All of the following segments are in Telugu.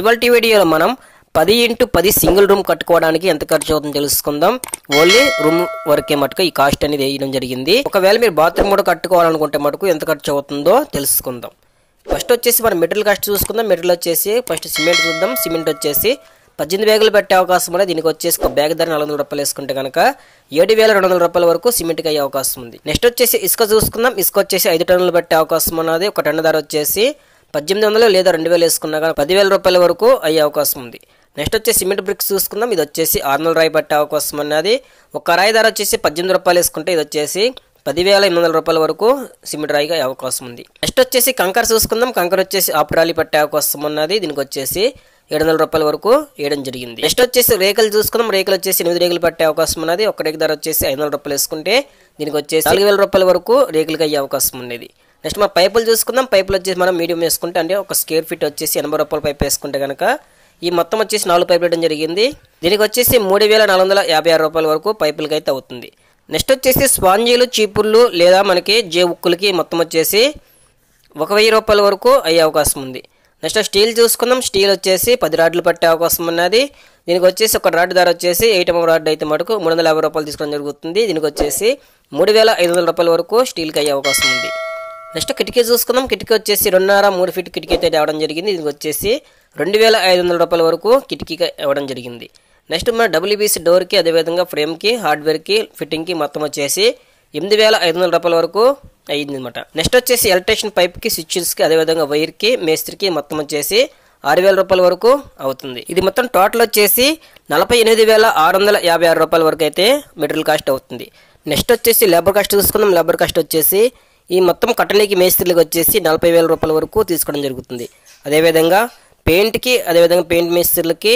ఇవాళ వీడియోలో మనం పది ఇంటూ పది సింగిల్ రూమ్ కట్టుకోవడానికి ఎంత ఖర్చు అవుతుందో తెలుసుకుందాం. ఓన్లీ రూమ్ వరకే మటుకు ఈ కాస్ట్ అనేది వేయడం జరిగింది. ఒకవేళ మీరు బాత్రూమ్ కూడా కట్టుకోవాలనుకుంటే మటుకు ఎంత ఖర్చు అవుతుందో తెలుసుకుందాం. ఫస్ట్ వచ్చేసి మనం మెటీరియల్ కాస్ట్ చూసుకుందాం. మెటీరియల్ వచ్చేసి ఫస్ట్ సిమెంట్ చూద్దాం. సిమెంట్ వచ్చేసి పద్దెనిమిది బ్యాగులు పెట్టే అవకాశం ఉంది దీనికి వచ్చేసి ఒక బ్యాగ్ ధర నాలుగు వందల రూపాయలు వేసుకుంటే కనుక ఏడు వేల రెండు వందల రూపాయల వరకు సిమెంట్కి అయ్యే అవకాశం ఉంది. నెక్స్ట్ వచ్చేసి ఇసుక చూసుకుందాం. ఇసుక వచ్చేసి ఐదు టన్నులు పెట్టే అవకాశం ఉన్నది. ఒక టన్ను ధర వచ్చేసి పద్దెనిమిది వందలు లేదా రెండు వేలు వేసుకున్నా కానీ పదివేల రూపాయల వరకు అయ్యే అవకాశం ఉంది. నెక్స్ట్ వచ్చేసి సిమెంట్ బ్రిక్స్ చూసుకుందాం. ఇది వచ్చేసి ఆరు వందల రాయి పట్టే అవకాశం ఉన్నది ఒక రాయి ధర వచ్చేసి పద్దెనిమిది రూపాయలు వేసుకుంటే ఇది వచ్చేసి పదివేల ఎనిమిది వందల రూపాయల వరకు సిమెంట్ రాయిగా అయ్యే అవకాశం ఉంది. నెక్స్ట్ వచ్చేసి కంకర చూసుకుందాం. కంకర వచ్చేసి ఆపు పట్టే అవకాశం ఉన్నది. దీనికి వచ్చేసి ఏడు వందల రూపాయల వరకు వేయడం జరిగింది. నెక్స్ట్ వచ్చేసి రేకులు చూసుకుందాం. రేకులు వచ్చేసి ఎనిమిది రేకులు పట్టే అవకాశం ఉన్నది. ఒక రేకు ధర వచ్చేసి ఐదు వందల రూపాయలు వేసుకుంటే దీనికి వచ్చేసి నాలుగు వేల రూపాయల వరకు రేకులకి అయ్యే అవకాశం ఉండేది నెక్స్ట్ మా పైపులు చూసుకుందాం. పైపులు వచ్చేసి మనం మీడియం వేసుకుంటే అంటే ఒక స్క్వేర్ ఫీట్ వచ్చేసి ఎనభై రూపాయల పైప్ వేసుకుంటే కనుక ఈ మొత్తం వచ్చేసి నాలుగు పైపులు వేయడం జరిగింది. దీనికి వచ్చేసి మూడు వేల నాలుగు వందల యాభై ఆరు రూపాయల వరకు పైపులకి అయితే అవుతుంది. నెక్స్ట్ వచ్చేసి స్పాంజీలు చీపుర్లు లేదా మనకి జే ఉక్కులకి మొత్తం వచ్చేసి ఒక వెయ్యి రూపాయల వరకు అయ్యే అవకాశం ఉంది. నెక్స్ట్ స్టీల్ చూసుకుందాం. స్టీల్ వచ్చేసి పది రాడ్లు పట్టే అవకాశం ఉన్నది. దీనికి వచ్చేసి ఒక రాడ్ ధర వచ్చేసి ఎయిట్ ఎంఎం రాడ్ అయితే మటుకు మూడు వందల యాభై రూపాయలు తీసుకోవడం జరుగుతుంది. దీనికి వచ్చేసి మూడు వేల ఐదు వందల రూపాయల వరకు స్టీల్కి అయ్యే అవకాశం ఉంది. నెక్స్ట్ కిటికీ చూసుకుందాం. కిటికీ వచ్చేసి రెండున్నర మూడు ఫీట్ కిటికీ అయితే ఇవ్వడం జరిగింది. ఇది వచ్చేసి రెండు వేల ఐదు వందల రూపాయల వరకు కిటికీకి ఇవ్వడం జరిగింది. నెక్స్ట్ మన డబ్ల్యూబీసీ డోర్కి అదేవిధంగా ఫ్రేమ్కి హార్డ్వేర్కి ఫిట్టింగ్కి మొత్తం వచ్చేసి ఎనిమిది వేల ఐదు వందల రూపాయల వరకు అయ్యింది అనమాట నెక్స్ట్ వచ్చేసి ఎలక్ట్రిషన్ పైప్కి స్విచ్స్కి అదేవిధంగా వైర్కి మేస్త్రికి మొత్తం వచ్చేసి ఆరు వేల రూపాయల వరకు అవుతుంది. ఇది మొత్తం టోటల్ వచ్చేసి నలభై ఎనిమిది వేల ఆరు వందల యాభై ఆరు రూపాయల వరకు అయితే మెటీరియల్ కాస్ట్ అవుతుంది. నెక్స్ట్ వచ్చేసి లేబర్ కాస్ట్ చూసుకుందాం. లేబర్ కాస్ట్ వచ్చేసి ఈ మొత్తం కట్టనీకి మేస్త్రీలకు వచ్చేసి నలభై వేల రూపాయల వరకు తీసుకోవడం జరుగుతుంది. అదేవిధంగా పెయింట్కి అదేవిధంగా పెయింట్ మేస్త్రీలకి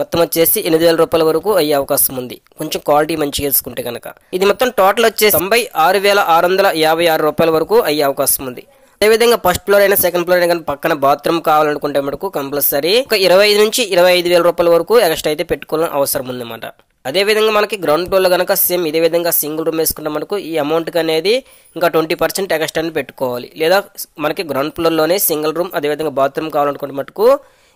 మొత్తం వచ్చేసి ఎనిమిది వేల రూపాయల వరకు అయ్యే అవకాశం ఉంది. కొంచెం క్వాలిటీ మంచిగా తీసుకుంటే కనుక ఇది మొత్తం టోటల్ వచ్చేసి తొంభై ఆరు వేల ఆరు వందల యాభై ఆరు రూపాయల వరకు అయ్యే అవకాశం ఉంది. అదేవిధంగా ఫస్ట్ ఫ్లోర్ అయినా సెకండ్ ఫ్లోర్ అయినా కానీ పక్కన బాత్రూమ్ కావాలనుకుంటే మటుకు కంపల్సరీ ఒక ఇరవై ఐదు నుంచి ఇరవై ఐదు వేల రూపాయల వరకు ఎక్స్ట్రా అయితే పెట్టుకోవాలని అవసరం ఉందన్నమాట. అదేవిధంగా మనకి గ్రౌండ్ ఫ్లోర్లో కనుక సేమ్ ఇదే విధంగా సింగిల్ రూమ్ వేసుకుంటే మనకు ఈ అమౌంట్కి అనేది ఇంకా ట్వంటీ పర్సెంట్ ఎక్స్ట్రా పెట్టుకోవాలి. లేదా మనకి గ్రౌండ్ ఫ్లోర్లోనే సింగిల్ రూమ్ అదేవిధంగా బాత్రూమ్ కావాలనుకుంటే మటుకు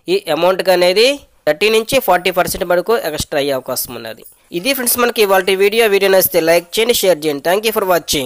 ఈ అమౌంట్కి అనేది థర్టీ నుంచి ఫార్టీ పర్సెంట్ వరకు ఎక్స్ట్రా అయ్యే అవకాశం ఉన్నది. ఇది ఫ్రెండ్స్ మనకి ఇవాళ వీడియో. వీడియో నచ్చితే లైక్ చేయండి షేర్ చేయండి. Thank you for watching